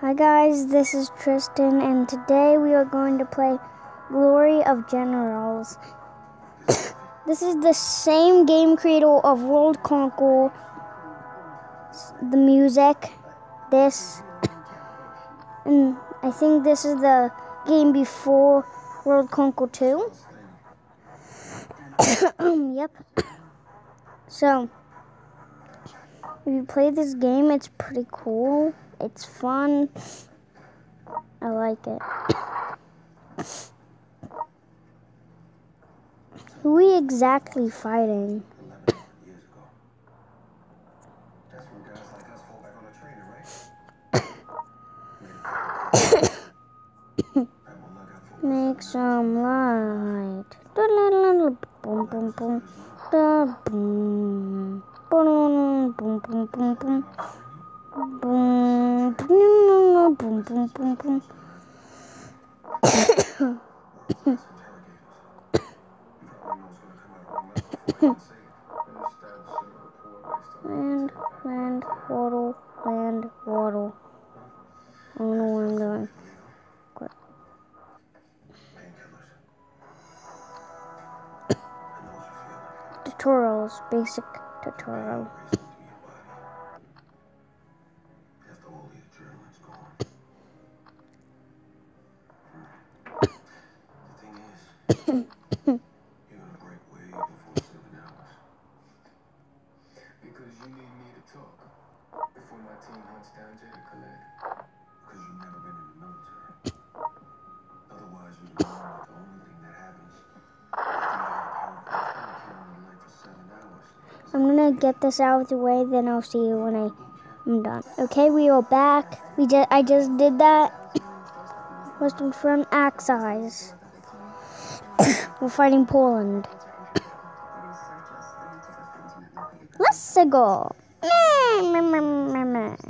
Hi guys, this is Tristan, and today we are going to play Glory of Generals. this is the same game creator of World Conquer, the music, this, and I think this is the game before World Conquer 2. yep. So, if you play this game, it's pretty cool. It's fun. I like it. Who are we exactly fighting? Make some light. Boom, boom, boom. Da, boom. Boom, boom, boom, boom, boom. Boom, boom, boom, boom, boom, boom. land, land, waddle, land, waddle. I don't know where I'm going. Good. Tutorials, basic tutorial. Get this out of the way, then I'll see you when I am done. Okay, we are back. We just I just did that. Western Front Axis. We're fighting Poland. Let's go.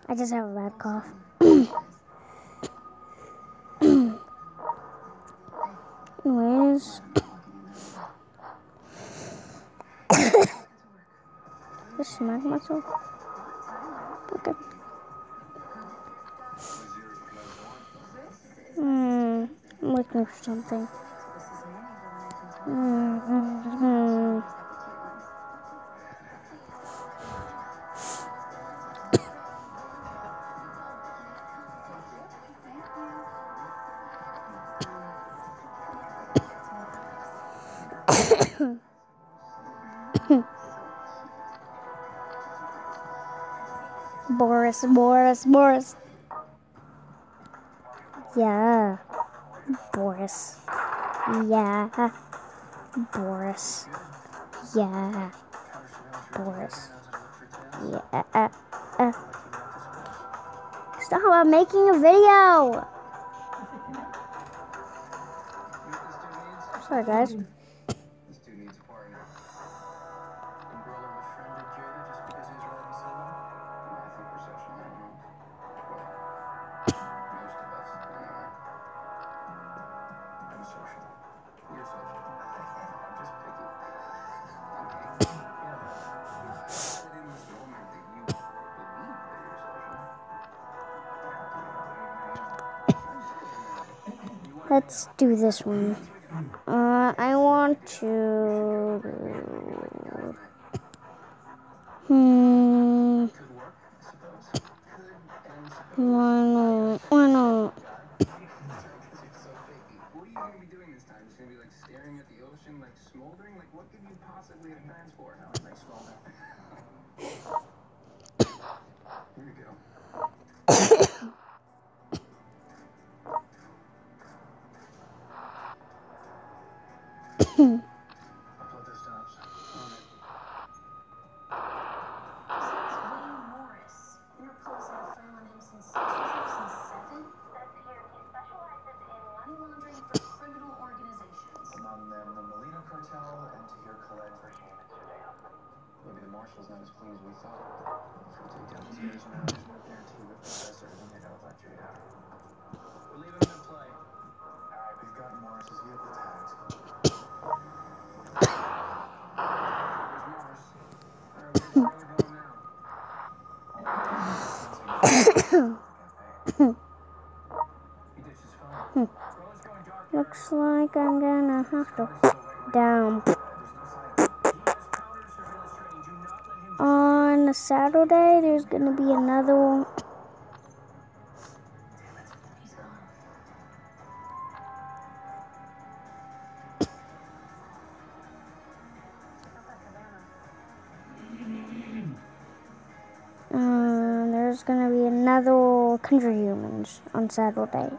I just have a bad cough. Anyways, just smack myself. Okay. Hmm, I'm looking for something. Hmm. hmm, Boris, Boris, Boris. Yeah. Boris. Yeah. Boris. Yeah. Boris. Yeah. Stop, I'm making a video. Sorry, guys. Let's do this one. Uh, I want to. Hmm. Why not? Why not? Years now, there's no guarantee that Professor Linear will let you out. We're leaving him in play. Alright, we've got Morris's vehicle we dark. Looks like I'm gonna have to down. On Saturday, there's gonna be another one. Um, there's gonna be another Country Humans on Saturday.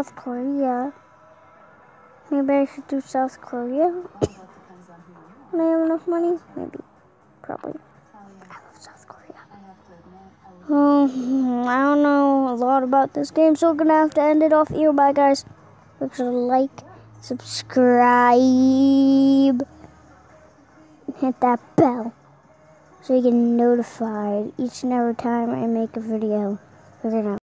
South Korea. Maybe I should do South Korea. When I have enough money? Maybe. Probably. I love South Korea. To Um, I don't know a lot about this game, so we're gonna have to end it off here. Bye, guys. Make sure to like, subscribe, hit that bell so you get notified each and every time I make a video. We're gonna